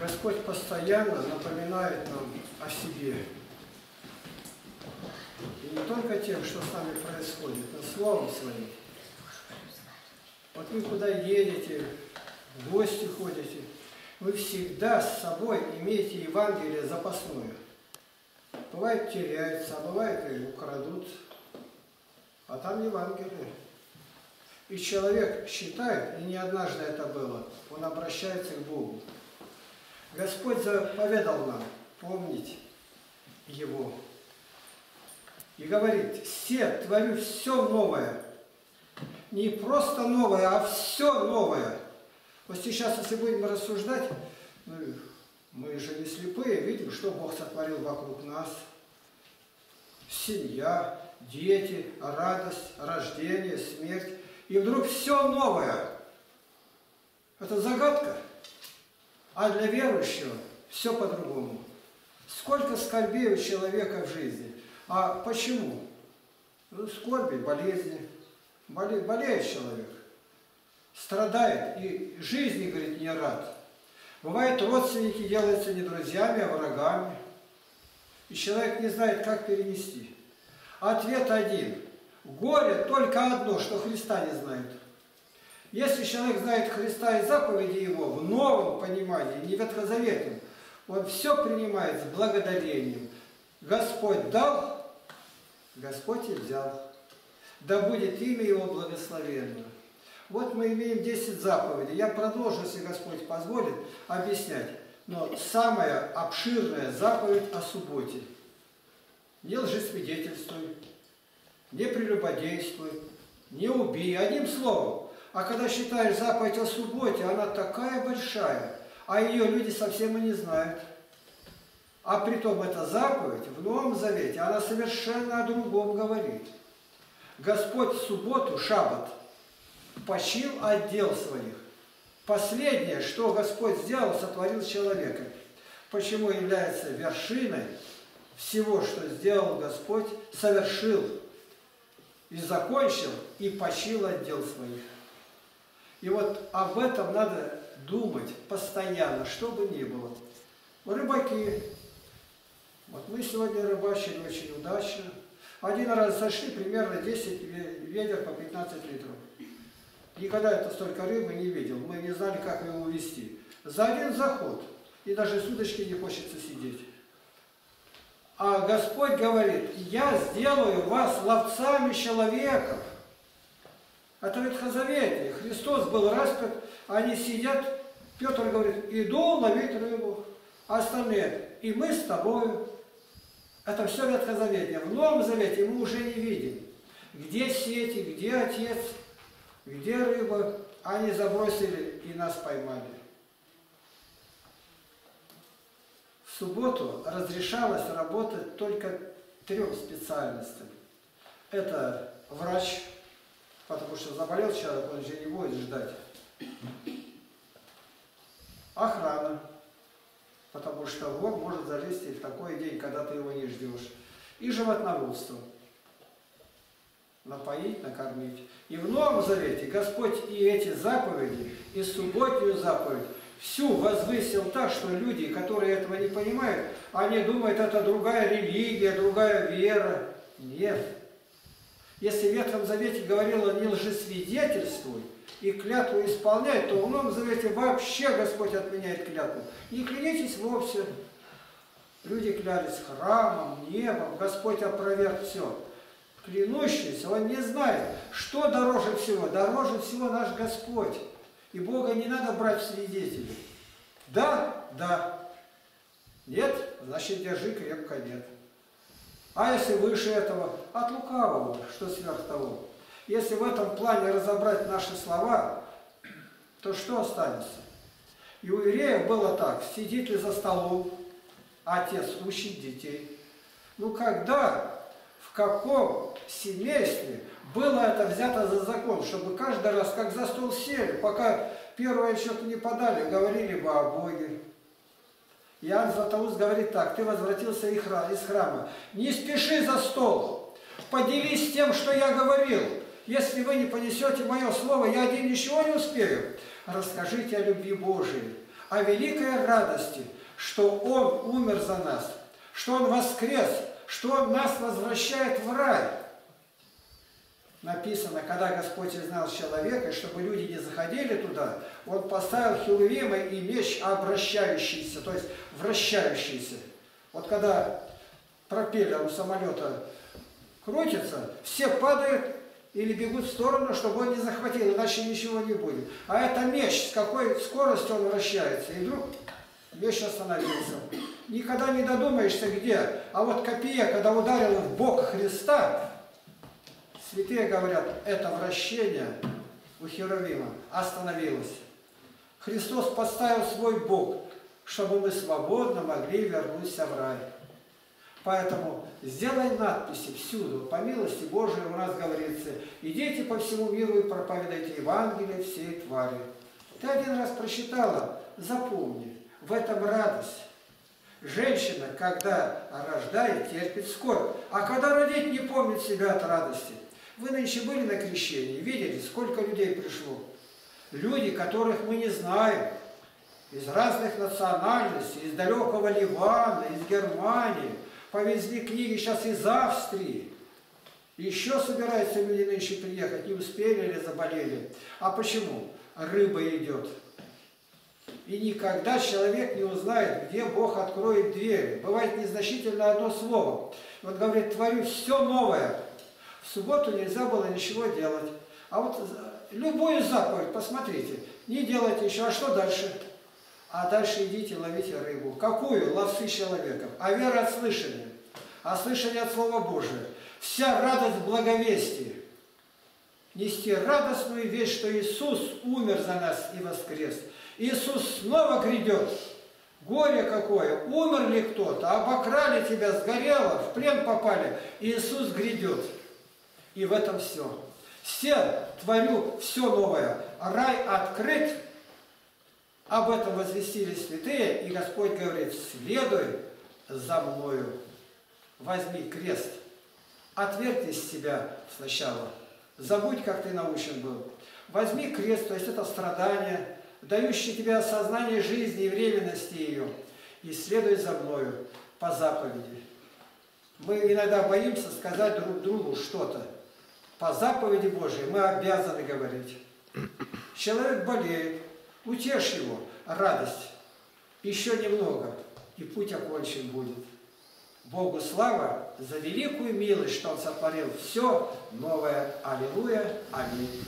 Господь постоянно напоминает нам о себе. И не только тем, что с нами происходит, но словом своим. Вот вы куда едете, в гости ходите, вы всегда с собой имеете Евангелие запасное. Бывает теряется, а бывает и украдут. А там Евангелие. И человек считает, и не однажды это было, он обращается к Богу. Господь заповедал нам помнить Его. И говорит, все, творю все новое. Не просто новое, а все новое. Вот сейчас, если будем рассуждать, ну, мы же не слепые, видим, что Бог сотворил вокруг нас. Семья, дети, радость, рождение, смерть. И вдруг все новое. Это загадка. А для верующего все по-другому. Сколько скорбей у человека в жизни. А почему? Ну, скорби, болезни. Боле, болеет человек. Страдает. И жизни, говорит, не рад. Бывает, родственники делаются не друзьями, а врагами. И человек не знает, как перенести. Ответ один. Горе только одно, что Христа не знает. Если человек знает Христа и заповеди Его в новом понимании, не ветхозаветном, он все принимает с благодарением. Господь дал, Господь и взял. Да будет имя Его благословенно. Вот мы имеем 10 заповедей. Я продолжу, если Господь позволит, объяснять. Но самая обширная заповедь о субботе. Не лжесвидетельствуй, не прелюбодействуй, не убей. Одним словом. А когда считаешь заповедь о субботе, она такая большая, а ее люди совсем и не знают. А при том эта заповедь в Новом Завете, она совершенно о другом говорит. Господь в субботу, шаббат, почил отдел своих. Последнее, что Господь сделал, сотворил человека. Почему является вершиной всего, что сделал Господь, совершил и закончил, и почил отдел своих. И вот об этом надо думать постоянно, что бы ни было. Рыбаки. Вот мы сегодня рыбачили очень удачно. Один раз зашли примерно 10 ведер по 15 литров. Никогда это столько рыбы не видел. Мы не знали, как его увести. За один заход. И даже с удочки не хочется сидеть. А Господь говорит, я сделаю вас ловцами человеков. Это ветхозаветие. Христос был распят, они сидят. Петр говорит, иду ловить рыбу. А остальные, и мы с тобою. Это все ветхозаветие. В Новом Завете мы уже не видим. Где сети, где Отец, где рыба. Они забросили и нас поймали. В субботу разрешалось работать только трем специальностям. Это врач, потому что заболел человек, он же не будет ждать. Охрана, потому что вор может залезть и в такой день, когда ты его не ждешь. И животноводство. Напоить, накормить. И в Новом Завете Господь и эти заповеди, и субботнюю заповедь всю возвысил так, что люди, которые этого не понимают, они думают, это другая религия, другая вера. Нет. Если в Ветхом Завете говорило «не лжесвидетельствуй» и клятву исполняй, то в Новом Завете вообще Господь отменяет клятву. Не клянитесь вовсе. Люди клялись храмом, небом, Господь опроверг все. Клянущийся, он не знает, что дороже всего. Дороже всего наш Господь. И Бога не надо брать в свидетели. Да, да. Нет, значит держи крепко нет. А если выше этого, от лукавого, что сверх того. Если в этом плане разобрать наши слова, то что останется? И у евреев было так, сидит ли за столом, отец учит детей. Ну когда, в каком семействе было это взято за закон, чтобы каждый раз, как за стол сели, пока первое что-то не подали, говорили бы о Боге. Иоанн Златоуст говорит так, ты возвратился из храма, не спеши за стол, поделись тем, что я говорил. Если вы не понесете мое слово, я один ничего не успею. Расскажите о любви Божией, о великой радости, что Он умер за нас, что Он воскрес, что Он нас возвращает в рай. Написано, когда Господь изгнал человека, чтобы люди не заходили туда, Он поставил херувима и меч обращающийся, то есть вращающийся. Вот когда пропеллер у самолета крутится, все падают или бегут в сторону, чтобы он не захватил, иначе ничего не будет. А это меч, с какой скоростью он вращается. И вдруг меч остановился. Никогда не додумаешься, где. А вот копия, когда ударила в бок Христа, святые говорят, это вращение у Херовима остановилось. Христос поставил свой бок, чтобы мы свободно могли вернуться в рай. Поэтому сделай надписи всюду. По милости Божией у нас говорится, идите по всему миру и проповедуйте Евангелие всей твари. Ты один раз прочитала, запомни, в этом радость. Женщина, когда рождает, терпит скорбь. А когда родить, не помнит себя от радости. Вы нынче были на крещении, видели, сколько людей пришло. Люди, которых мы не знаем, из разных национальностей, из далекого Ливана, из Германии – Повезли книги сейчас из Австрии. Еще собираются люди нынче приехать, не успели или заболели. А почему? Рыба идет. И никогда человек не узнает, где Бог откроет двери. Бывает незначительно одно слово. Он говорит, творю все новое. Субботу нельзя было ничего делать. А вот любую заповедь, посмотрите, не делайте еще, а что дальше? А дальше идите ловите рыбу. Какую? Ловцы человеков. А вера от слышания. А слышание от Слова Божия. Вся радость в благовестии. Нести радостную вещь, что Иисус умер за нас и воскрес. Иисус снова грядет. Горе какое! Умер ли кто-то? Обокрали тебя, сгорело, в плен попали. Иисус грядет. И в этом все. Все творю все новое. Рай открыт, об этом возвестили святые, и Господь говорит, следуй за мною, возьми крест, отвертись себя сначала, забудь, как ты научен был, возьми крест, то есть это страдание, дающее тебе осознание жизни и временности ее, и следуй за мною по заповеди. Мы иногда боимся сказать друг другу что-то. По заповеди Божьей мы обязаны говорить. Человек болеет, Утешь его, радость. Еще немного, и путь окончен будет. Богу слава за великую милость, что Он сотворил все новое. Аллилуйя. Аминь.